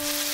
you